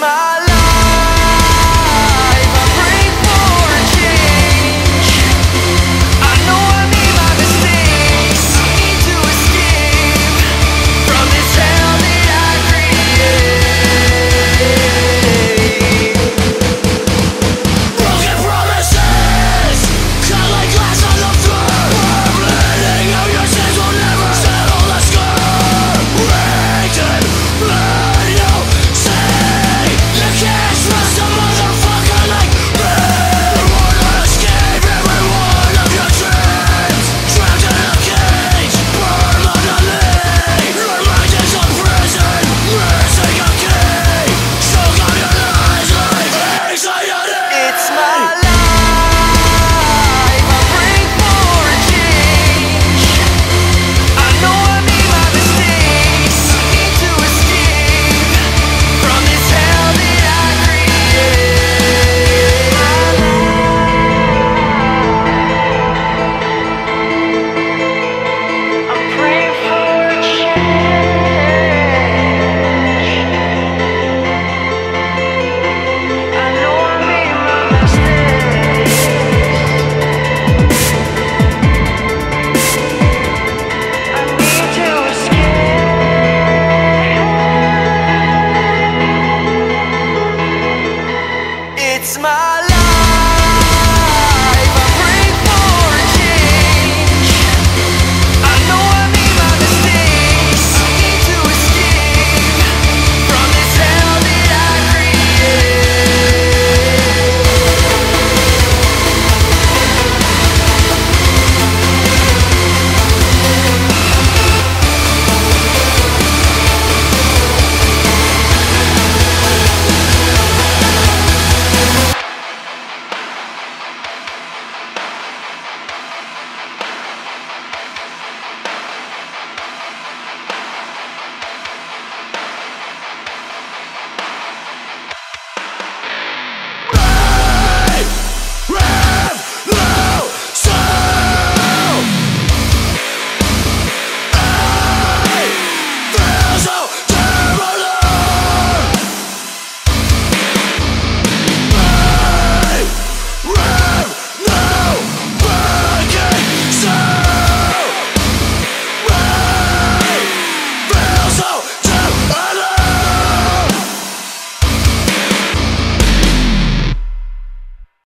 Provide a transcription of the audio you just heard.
my life. It's my life.